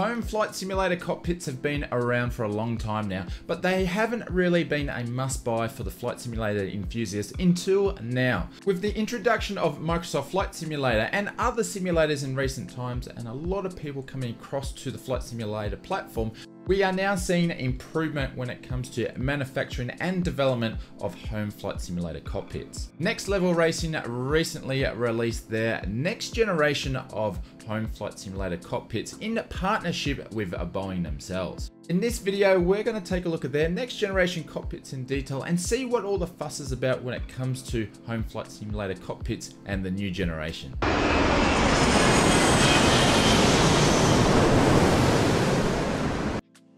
Home flight simulator cockpits have been around for a long time now, but they haven't really been a must buy for the flight simulator enthusiast until now. With the introduction of Microsoft Flight Simulator and other simulators in recent times, and a lot of people coming across to the flight simulator platform, we are now seeing improvement when it comes to manufacturing and development of home flight simulator cockpits. Next Level Racing recently released their next generation of home flight simulator cockpits in partnership with Boeing themselves. In this video, we're going to take a look at their next generation cockpits in detail and see what all the fuss is about when it comes to home flight simulator cockpits and the new generation.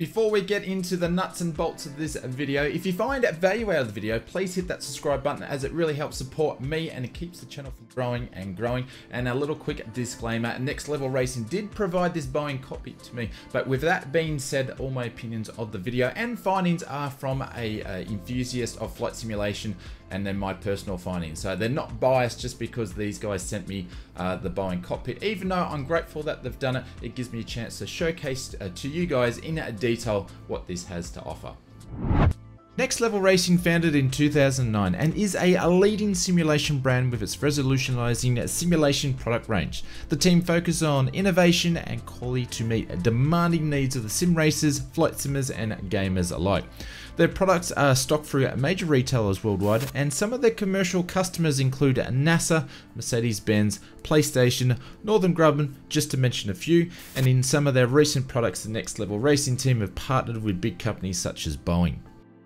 Before we get into the nuts and bolts of this video, if you find value out of the video, please hit that subscribe button as it really helps support me and it keeps the channel from growing and growing. And a little quick disclaimer, Next Level Racing did provide this Boeing copy to me. But with that being said, all my opinions of the video and findings are from a, a enthusiast of flight simulation and then my personal findings. So they're not biased just because these guys sent me uh, the Boeing cockpit. Even though I'm grateful that they've done it, it gives me a chance to showcase uh, to you guys in detail what this has to offer. Next Level Racing founded in 2009 and is a leading simulation brand with its resolutionizing simulation product range. The team focuses on innovation and quality to meet demanding needs of the sim racers, flight simmers and gamers alike. Their products are stocked through major retailers worldwide and some of their commercial customers include NASA, Mercedes-Benz, PlayStation, Northrop Grumman, just to mention a few, and in some of their recent products the Next Level Racing team have partnered with big companies such as Boeing.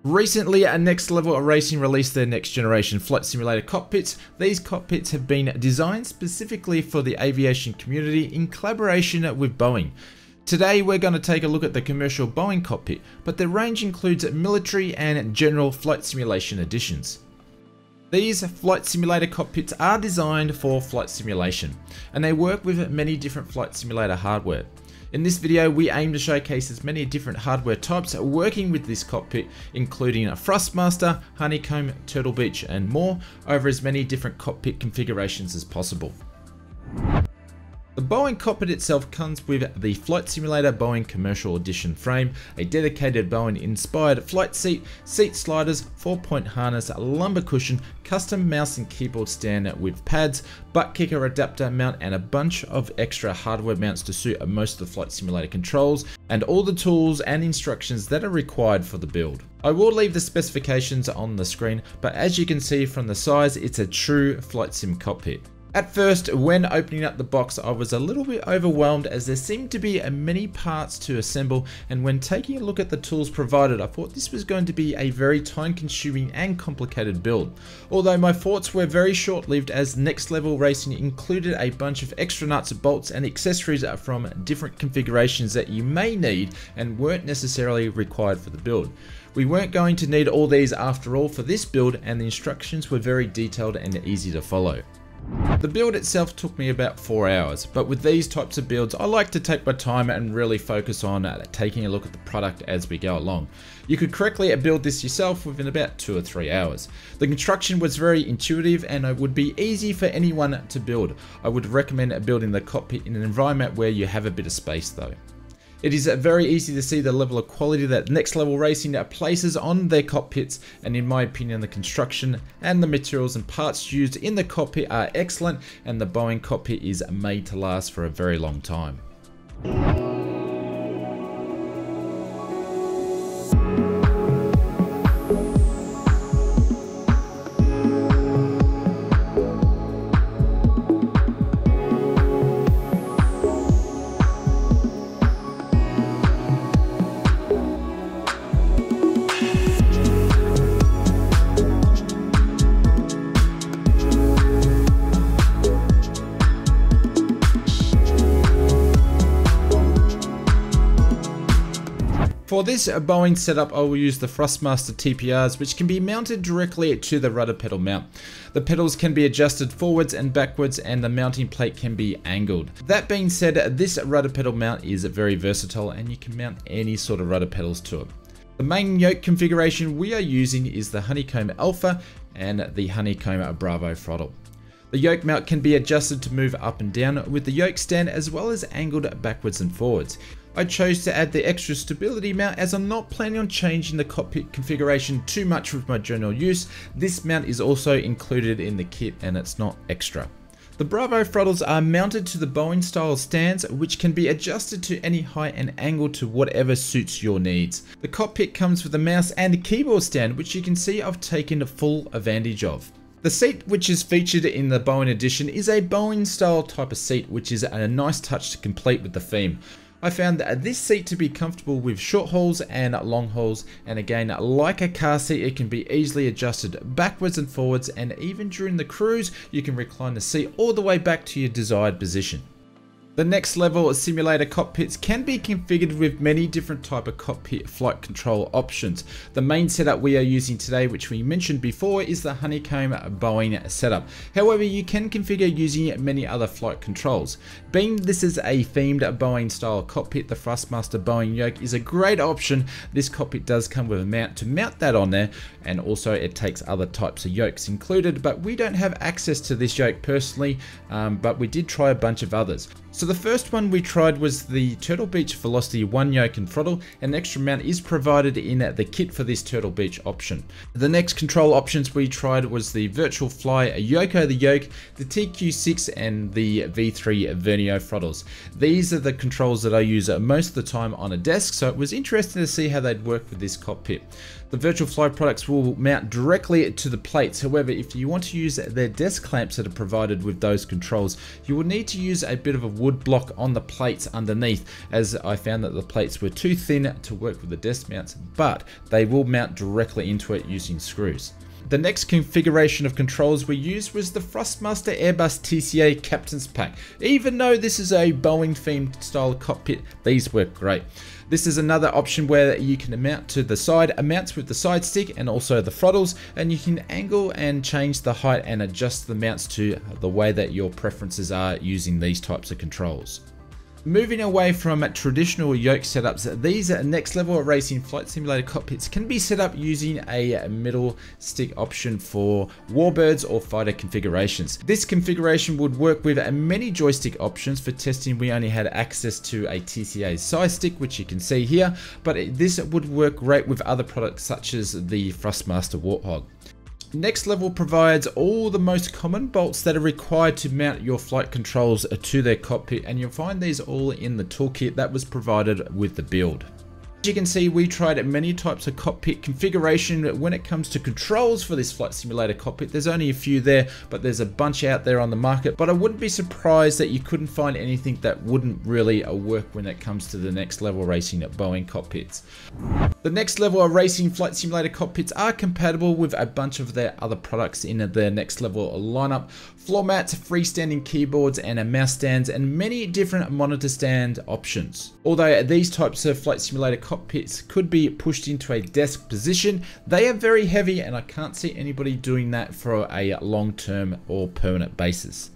Recently, a Next Level of Racing released their next generation flight simulator cockpits. These cockpits have been designed specifically for the aviation community in collaboration with Boeing. Today we're going to take a look at the commercial Boeing cockpit, but the range includes military and general flight simulation editions. These flight simulator cockpits are designed for flight simulation, and they work with many different flight simulator hardware. In this video, we aim to showcase as many different hardware types working with this cockpit, including a Thrustmaster, Honeycomb, Turtle Beach, and more, over as many different cockpit configurations as possible. The Boeing cockpit itself comes with the Flight Simulator Boeing Commercial Edition frame, a dedicated Boeing inspired flight seat, seat sliders, 4 point harness, lumbar cushion, custom mouse and keyboard stand with pads, butt kicker adapter mount and a bunch of extra hardware mounts to suit most of the Flight Simulator controls, and all the tools and instructions that are required for the build. I will leave the specifications on the screen, but as you can see from the size, it's a true flight sim cockpit. At first, when opening up the box, I was a little bit overwhelmed as there seemed to be a many parts to assemble and when taking a look at the tools provided, I thought this was going to be a very time consuming and complicated build. Although my thoughts were very short lived as Next Level Racing included a bunch of extra nuts, bolts and accessories from different configurations that you may need and weren't necessarily required for the build. We weren't going to need all these after all for this build and the instructions were very detailed and easy to follow. The build itself took me about 4 hours, but with these types of builds I like to take my time and really focus on uh, taking a look at the product as we go along. You could correctly build this yourself within about 2 or 3 hours. The construction was very intuitive and it would be easy for anyone to build. I would recommend building the cockpit in an environment where you have a bit of space though. It is very easy to see the level of quality that Next Level Racing places on their cockpits and in my opinion the construction and the materials and parts used in the cockpit are excellent and the Boeing cockpit is made to last for a very long time. For this Boeing setup, I will use the Thrustmaster TPRs, which can be mounted directly to the rudder pedal mount. The pedals can be adjusted forwards and backwards, and the mounting plate can be angled. That being said, this rudder pedal mount is very versatile, and you can mount any sort of rudder pedals to it. The main yoke configuration we are using is the Honeycomb Alpha and the Honeycomb Bravo throttle. The yoke mount can be adjusted to move up and down with the yoke stand as well as angled backwards and forwards. I chose to add the extra stability mount as I'm not planning on changing the cockpit configuration too much with my general use. This mount is also included in the kit and it's not extra. The Bravo throttles are mounted to the Boeing style stands which can be adjusted to any height and angle to whatever suits your needs. The cockpit comes with a mouse and a keyboard stand which you can see I've taken full advantage of. The seat which is featured in the Boeing edition is a Boeing style type of seat which is a nice touch to complete with the theme. I found this seat to be comfortable with short hauls and long hauls and again like a car seat it can be easily adjusted backwards and forwards and even during the cruise you can recline the seat all the way back to your desired position. The next level simulator cockpits can be configured with many different type of cockpit flight control options. The main setup we are using today, which we mentioned before, is the Honeycomb Boeing setup. However, you can configure using many other flight controls. Being this is a themed Boeing style cockpit, the Thrustmaster Boeing yoke is a great option. This cockpit does come with a mount to mount that on there, and also it takes other types of yokes included, but we don't have access to this yoke personally, um, but we did try a bunch of others. So the first one we tried was the Turtle Beach Velocity 1 yoke and throttle. An extra mount is provided in the kit for this Turtle Beach option. The next control options we tried was the Virtual Fly Yoko the yoke, the TQ6 and the V3 Vernio throttles. These are the controls that I use most of the time on a desk, so it was interesting to see how they'd work with this cockpit. The Virtual Fly products will mount directly to the plates. However, if you want to use their desk clamps that are provided with those controls, you will need to use a bit of a wood block on the plates underneath as I found that the plates were too thin to work with the desk mounts, but they will mount directly into it using screws. The next configuration of controls we used was the Thrustmaster Airbus TCA Captain's Pack. Even though this is a Boeing themed style cockpit, these work great. This is another option where you can mount to the side, mounts with the side stick and also the throttles, and you can angle and change the height and adjust the mounts to the way that your preferences are using these types of controls. Moving away from traditional yoke setups, these next level racing flight simulator cockpits can be set up using a middle stick option for warbirds or fighter configurations. This configuration would work with many joystick options. For testing, we only had access to a TCA side stick, which you can see here, but this would work great with other products such as the Thrustmaster Warthog. Next level provides all the most common bolts that are required to mount your flight controls to their cockpit and you'll find these all in the toolkit that was provided with the build you can see, we tried many types of cockpit configuration when it comes to controls for this flight simulator cockpit. There's only a few there, but there's a bunch out there on the market. But I wouldn't be surprised that you couldn't find anything that wouldn't really uh, work when it comes to the next level racing at Boeing cockpits. The next level of racing flight simulator cockpits are compatible with a bunch of their other products in their next level lineup. Floor mats, freestanding keyboards and a mouse stands and many different monitor stand options. Although these types of flight simulator cockpits could be pushed into a desk position. They are very heavy and I can't see anybody doing that for a long-term or permanent basis.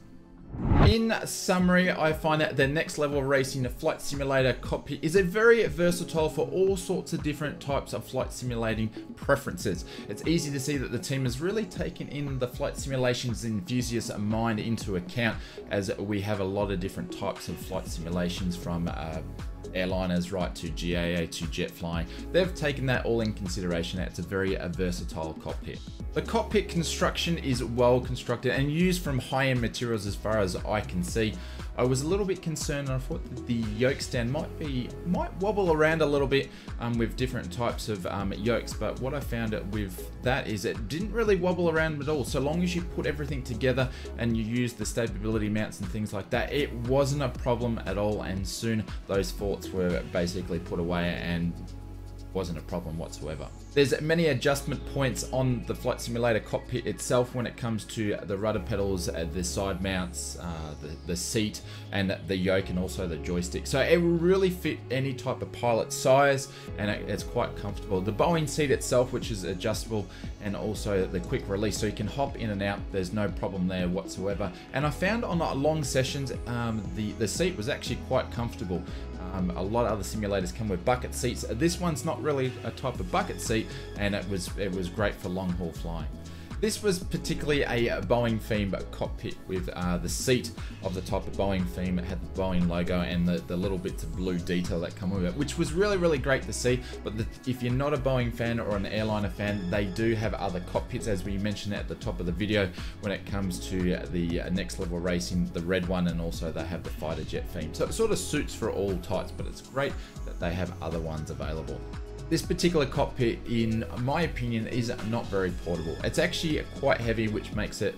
In summary, I find that the next level racing the flight simulator cockpit is a very versatile for all sorts of different types of flight simulating preferences. It's easy to see that the team has really taken in the flight simulations enthusiast mind into account as we have a lot of different types of flight simulations from uh, airliners right to GAA to jet flying. They've taken that all in consideration. It's a very a versatile cockpit. The cockpit construction is well constructed and used from high-end materials as far as I can see. I was a little bit concerned. And I thought that the yoke stand might be might wobble around a little bit um, with different types of um, yokes, but what I found with that is it didn't really wobble around at all. So long as you put everything together and you use the stability mounts and things like that, it wasn't a problem at all. And soon those faults were basically put away and wasn't a problem whatsoever. There's many adjustment points on the Flight Simulator cockpit itself when it comes to the rudder pedals, uh, the side mounts, uh, the, the seat, and the yoke, and also the joystick. So it will really fit any type of pilot size, and it, it's quite comfortable. The Boeing seat itself, which is adjustable, and also the quick release, so you can hop in and out. There's no problem there whatsoever. And I found on long sessions, um, the, the seat was actually quite comfortable. Um, a lot of other simulators come with bucket seats. This one's not really a type of bucket seat, and it was it was great for long haul flying. This was particularly a Boeing theme cockpit with uh, the seat of the type of Boeing theme. It had the Boeing logo and the, the little bits of blue detail that come with it, which was really, really great to see. But the, if you're not a Boeing fan or an airliner fan, they do have other cockpits, as we mentioned at the top of the video, when it comes to the next level racing, the red one, and also they have the fighter jet theme. So it sort of suits for all types, but it's great that they have other ones available. This particular cockpit, in my opinion, is not very portable. It's actually quite heavy, which makes it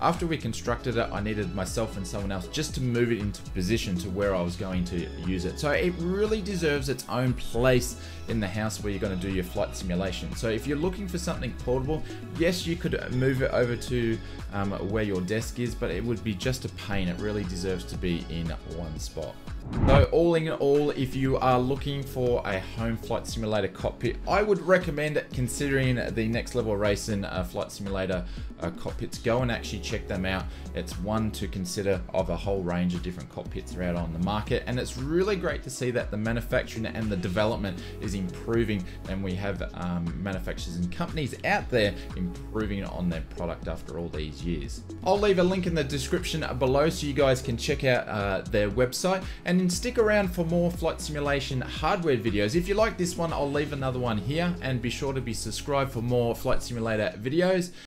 After we constructed it, I needed myself and someone else just to move it into position to where I was going to use it. So it really deserves its own place in the house where you're going to do your flight simulation. So if you're looking for something portable, yes, you could move it over to um, where your desk is, but it would be just a pain. It really deserves to be in one spot. So all in all, if you are looking for a home flight simulator cockpit, I would recommend considering the next level racing uh, flight simulator uh, cockpits. And actually check them out. It's one to consider of a whole range of different cockpits that are out on the market. And it's really great to see that the manufacturing and the development is improving and we have um, manufacturers and companies out there improving on their product after all these years. I'll leave a link in the description below so you guys can check out uh, their website and stick around for more flight simulation hardware videos. If you like this one, I'll leave another one here and be sure to be subscribed for more flight simulator videos